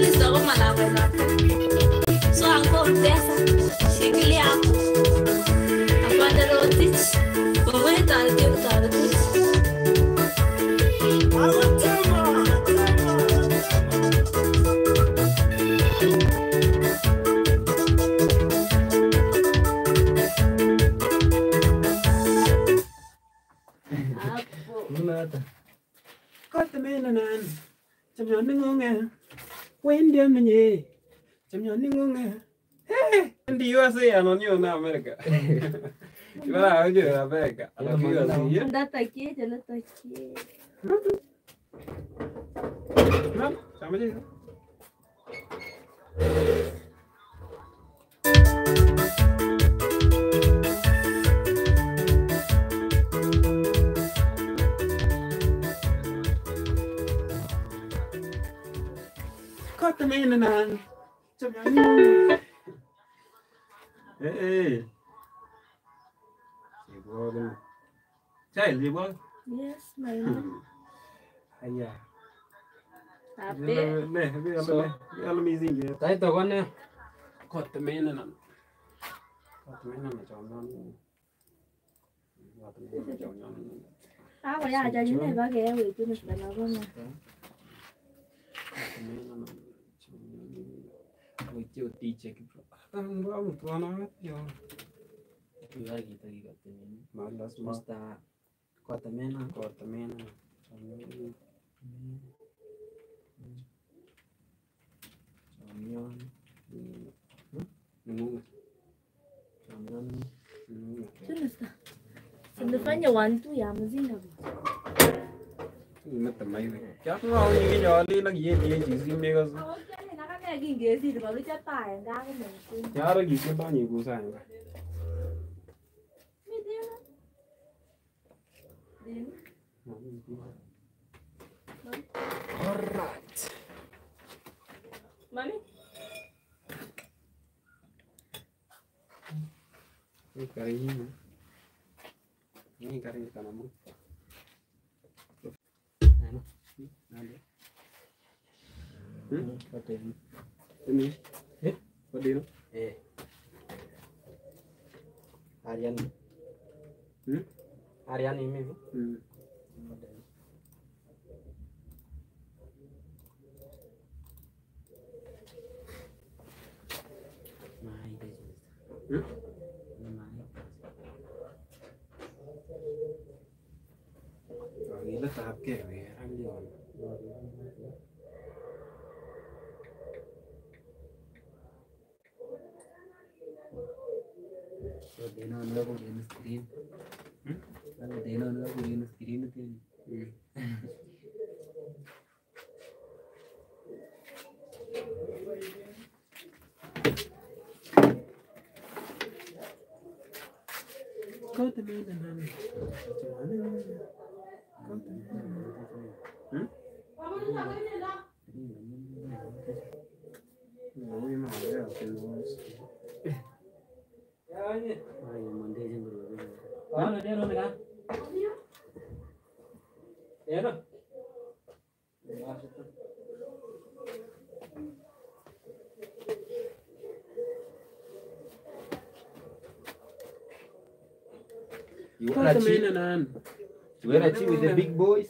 Tulisoma malakwa yote. So anko pesa shikilia hapo. Apande rotich. Wewe tarike utarike. Hapo. Kote mena nan. Chamyon ni Wende mnye. Jamyo ningunge. Hey, ndi USA anonyo na Amerika. Ibara hoje na Amerika. Alafu asiye. Ndata kie, ndata kie. Mam, chamaje. teme nan chấm nhắn ê ê gì bố đâu chạy gì bố yes my mom ai ya tapi me me me alam easy ya tai to kan ya kot teme nan kot teme nan mà chọn nan kot teme nan chọn nan à vậy à cho những này có cái vị trí mình phải nói con nè nan. Oi tio ti check. Tan ba mu tuana yo. Juga kita juga temen. Malas mas Masta kota mena. kotte menen. Chon nan. Chamyon. Nungu. Chamyon. Nungu. Tu nis ta. Sinifanya wantu ya mzinga. Mata mai. Kya ko au ni ge jali lag ye ye ji si me ga. Okay, nakaka gingezi ba lu cha pa nga ko men. Kya ra gi ke ba ni ku sa nga. Mi dia. Din. Alright. Mami. Ini kari ini. Ini kari tanamu. Kota ini. Ini. Eh? Know? Eh. Harian. Hmm? Harian ini. Hmm. Deh. Hmm? Mai. Oh, gila tahap ke merang dia. देना unlock हो गई ना स्क्रीन अरे देना unlock हो गई ना स्क्रीन तेरी Go to me, then, honey. Go to me, then, honey. Hmm? No. You Kau wanna cheat? You wanna cheat with the big boys?